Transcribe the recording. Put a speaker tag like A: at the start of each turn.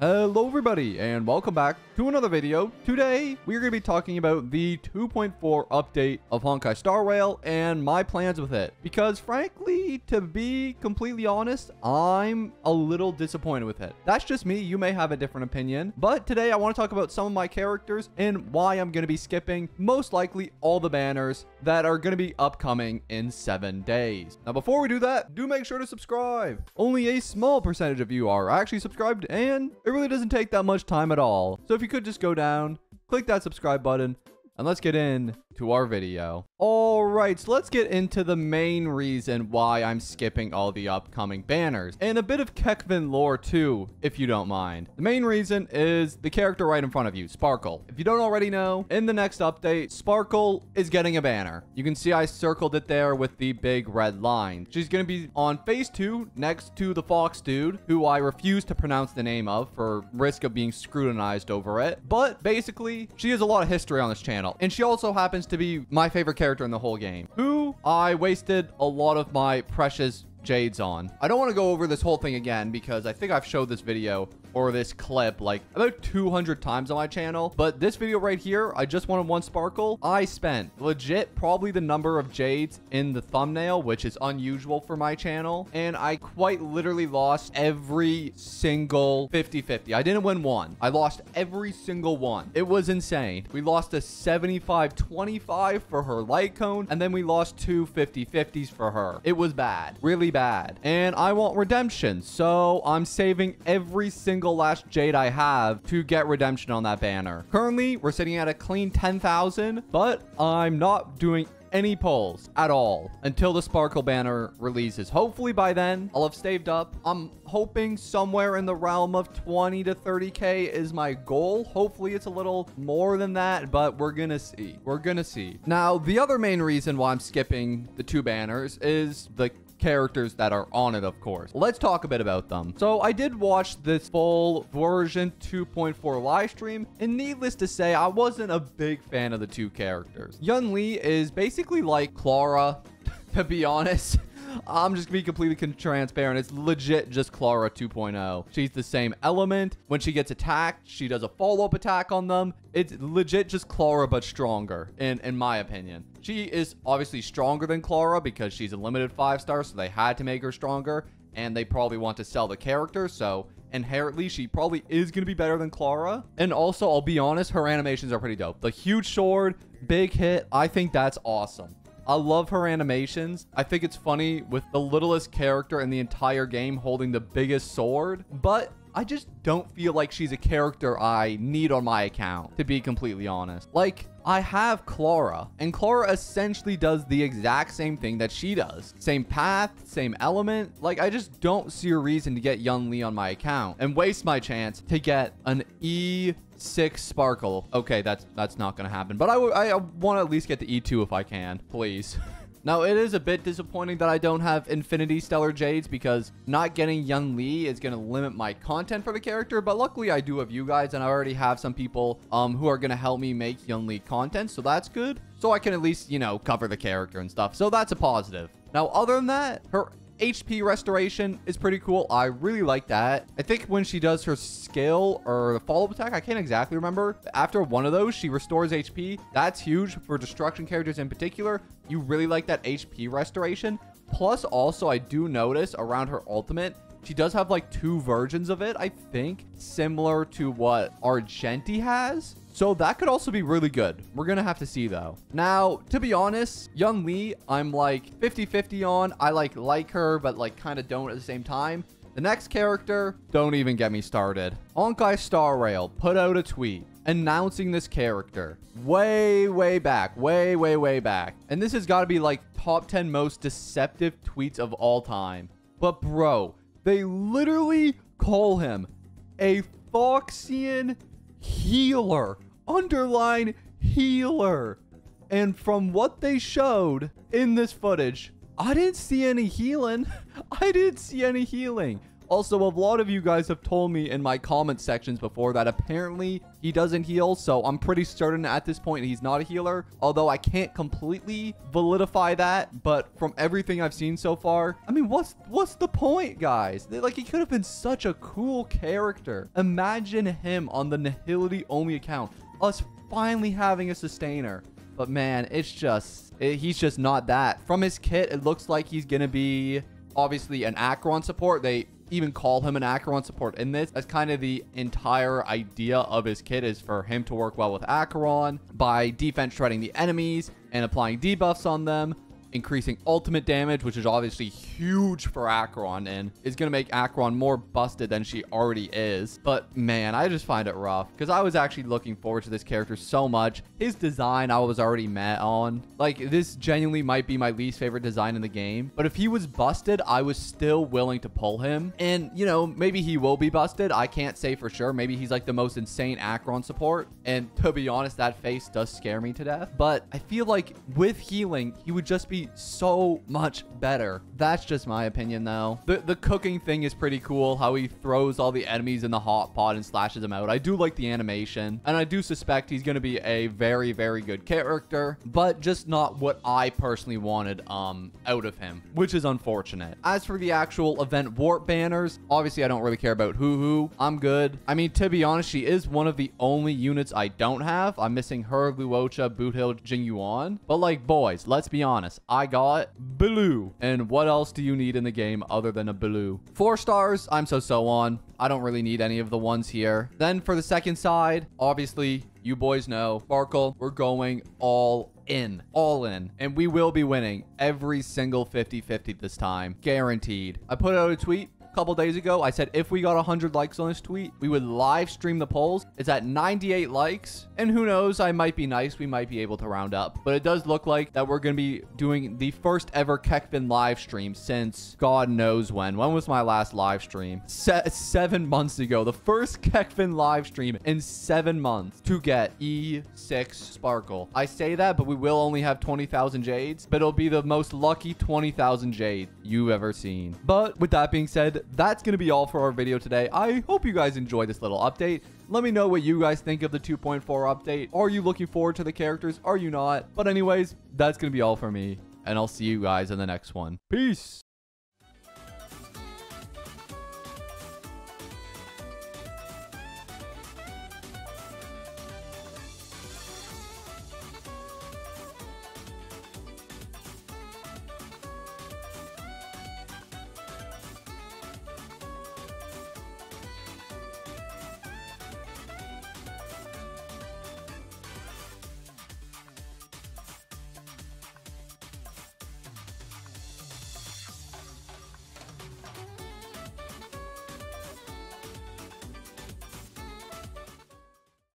A: Hello everybody and welcome back to another video. Today we're going to be talking about the 2.4 update of Honkai Star Rail and my plans with it. Because frankly, to be completely honest, I'm a little disappointed with it. That's just me, you may have a different opinion. But today I want to talk about some of my characters and why I'm going to be skipping most likely all the banners that are going to be upcoming in 7 days. Now before we do that, do make sure to subscribe. Only a small percentage of you are actually subscribed and it really doesn't take that much time at all. So if you could just go down, click that subscribe button, and let's get in to our video. All right, so let's get into the main reason why I'm skipping all the upcoming banners and a bit of Kekvin lore too, if you don't mind. The main reason is the character right in front of you, Sparkle. If you don't already know, in the next update, Sparkle is getting a banner. You can see I circled it there with the big red line. She's going to be on phase two next to the Fox dude, who I refuse to pronounce the name of for risk of being scrutinized over it. But basically, she has a lot of history on this channel, and she also happens to be my favorite character in the whole game, who I wasted a lot of my precious Jades on. I don't want to go over this whole thing again because I think I've showed this video or this clip like about 200 times on my channel. But this video right here, I just wanted one sparkle. I spent legit probably the number of Jades in the thumbnail, which is unusual for my channel. And I quite literally lost every single 50-50. I didn't win one. I lost every single one. It was insane. We lost a 75-25 for her light cone, and then we lost two 50-50s for her. It was bad. Really bad. And I want redemption, so I'm saving every single last Jade I have to get redemption on that banner. Currently, we're sitting at a clean 10,000, but I'm not doing any pulls at all until the sparkle banner releases. Hopefully by then i'll have saved up. I'm hoping somewhere in the realm of 20 to 30k is my goal. Hopefully it's a little more than that but we're gonna see. We're gonna see. Now the other main reason why i'm skipping the two banners is the characters that are on it, of course. Let's talk a bit about them. So I did watch this full version 2.4 live stream, and needless to say, I wasn't a big fan of the two characters. Yunli is basically like Clara, to be honest. I'm just gonna be completely transparent. It's legit just Clara 2.0. She's the same element. When she gets attacked, she does a follow-up attack on them. It's legit just Clara, but stronger, in, in my opinion. She is obviously stronger than Clara because she's a limited five star, so they had to make her stronger, and they probably want to sell the character, so inherently she probably is going to be better than Clara. And also, I'll be honest, her animations are pretty dope. The huge sword, big hit, I think that's awesome. I love her animations. I think it's funny with the littlest character in the entire game holding the biggest sword, but I just don't feel like she's a character I need on my account, to be completely honest. Like, I have Clara, and Clara essentially does the exact same thing that she does. Same path, same element. Like, I just don't see a reason to get Yunli on my account and waste my chance to get an E6 Sparkle. Okay, that's that's not going to happen, but I, I want to at least get the E2 if I can, please. Now, it is a bit disappointing that I don't have Infinity Stellar Jades because not getting Yunli is going to limit my content for the character, but luckily I do have you guys and I already have some people um, who are going to help me make Yunli content, so that's good. So I can at least, you know, cover the character and stuff, so that's a positive. Now, other than that, her HP restoration is pretty cool. I really like that. I think when she does her skill or the follow-up attack, I can't exactly remember. After one of those, she restores HP. That's huge for destruction characters in particular. You really like that HP restoration. Plus, also, I do notice around her ultimate, she does have like two versions of it, I think, similar to what Argenti has. So that could also be really good. We're going to have to see though. Now, to be honest, Yunli, I'm like 50-50 on. I like like her, but like kind of don't at the same time. The next character, don't even get me started. Honkai Star Rail put out a tweet announcing this character way, way back, way, way, way back. And this has got to be like top 10 most deceptive tweets of all time. But bro, they literally call him a Foxian healer underline healer. And from what they showed in this footage, I didn't see any healing. I didn't see any healing. Also, a lot of you guys have told me in my comment sections before that apparently he doesn't heal. So I'm pretty certain at this point he's not a healer. Although I can't completely validify that. But from everything I've seen so far, I mean, what's what's the point, guys? Like, he could have been such a cool character. Imagine him on the Nihility only account. Us finally having a sustainer. But man, it's just, it, he's just not that. From his kit, it looks like he's going to be obviously an Acheron support. They even call him an Acheron support in this. That's kind of the entire idea of his kit is for him to work well with Acheron by defense shredding the enemies and applying debuffs on them increasing ultimate damage, which is obviously huge for Acheron and is going to make Acheron more busted than she already is. But man, I just find it rough because I was actually looking forward to this character so much. His design I was already met on. Like this genuinely might be my least favorite design in the game. But if he was busted, I was still willing to pull him. And you know, maybe he will be busted. I can't say for sure. Maybe he's like the most insane Acheron support. And to be honest, that face does scare me to death. But I feel like with healing, he would just be so much better. That's just my opinion, though. The, the cooking thing is pretty cool, how he throws all the enemies in the hot pot and slashes them out. I do like the animation, and I do suspect he's going to be a very, very good character, but just not what I personally wanted um out of him, which is unfortunate. As for the actual event warp banners, obviously I don't really care about Huohuo. I'm good. I mean, to be honest, she is one of the only units I don't have. I'm missing her, Luocha, Boothill, Jing Yuan. But like, boys, let's be honest. I got Blue. And what else do you need in the game other than a Blue? Four stars, I'm so so on. I don't really need any of the ones here. Then for the second side, obviously, you boys know, Sparkle, we're going all in, all in, and we will be winning every single 50-50 this time, guaranteed. I put out a tweet couple days ago. I said if we got 100 likes on this tweet, we would live stream the polls. It's at 98 likes. And who knows, I might be nice. We might be able to round up. But it does look like that we're going to be doing the first ever Kekvin live stream since God knows when. When was my last live stream? Se seven months ago. The first Kekvin live stream in seven months to get E6 Sparkle. I say that, but we will only have 20,000 Jades. But it'll be the most lucky 20,000 Jade you've ever seen. But with that being said, that's going to be all for our video today. I hope you guys enjoyed this little update. Let me know what you guys think of the 2.4 update. Are you looking forward to the characters? Are you not? But anyways, that's going to be all for me. And I'll see you guys in the next one. Peace.